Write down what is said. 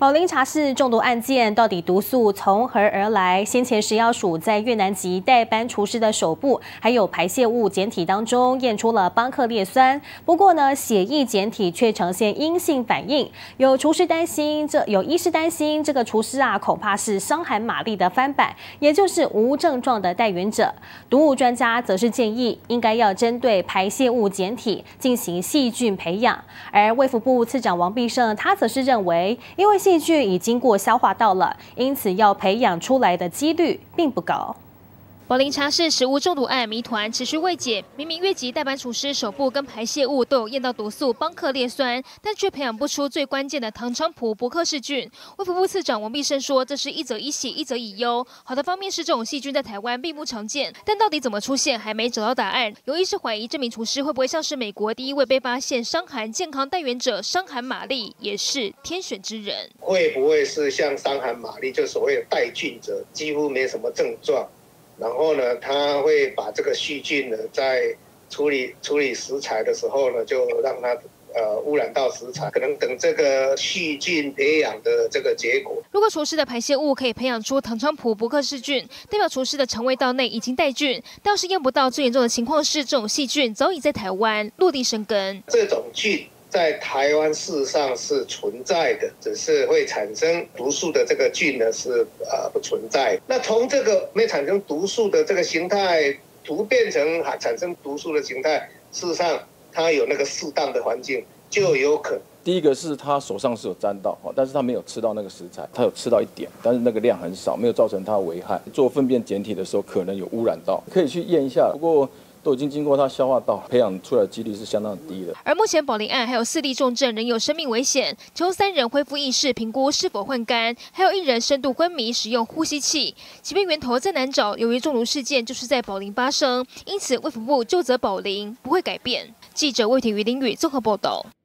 宝林茶室中毒案件到底毒素从何而来？先前食药署在越南籍代班厨师的手部还有排泄物检体当中验出了邦克列酸，不过呢，血液检体却呈现阴性反应。有厨师担心，这有医师担心，这个厨师啊，恐怕是伤寒玛丽的翻版，也就是无症状的带源者。毒物专家则是建议，应该要针对排泄物检体进行细菌培养。而卫福部次长王必胜，他则是认为，因为细细菌已经过消化道了，因此要培养出来的几率并不高。宝林茶室食物中毒案谜团持续未解，明明越级代班厨师手部跟排泄物都有验到毒素邦克列酸，但却培养不出最关键的唐菖蒲伯克氏菌。卫福部次长王必胜说，这是一则以喜，一则以忧。好的方面是这种细菌在台湾并不常见，但到底怎么出现还没找到答案。有医师怀疑这名厨师会不会像是美国第一位被发现伤寒健康代言者伤寒玛丽，也是天选之人？会不会是像伤寒玛丽，就所谓的带菌者，几乎没什么症状？然后呢，他会把这个细菌呢，在处理处理食材的时候呢，就让它呃污染到食材，可能等这个细菌培养的这个结果。如果厨师的排泄物可以培养出唐菖蒲伯克氏菌，代表厨师的肠胃道内已经带菌。但是验不到最严重的情况是，这种细菌早已在台湾落地生根。这种菌。在台湾事实上是存在的，只是会产生毒素的这个菌呢是呃不存在。那从这个没产生毒素的这个形态突变成产生毒素的形态，事实上它有那个适当的环境就有可能。第一个是他手上是有沾到，但是他没有吃到那个食材，他有吃到一点，但是那个量很少，没有造成他危害。做粪便检体的时候可能有污染到，可以去验一下。不过。都已经经过他消化道培养出来的几率是相当低的。而目前宝林案还有四例重症，仍有生命危险，其中三人恢复意识，评估是否换肝，还有一人深度昏迷，使用呼吸器。即便源头再难找，由于中毒事件就是在宝林发生，因此卫福部就责宝林不会改变。记者魏庭瑜、林宇综合报道。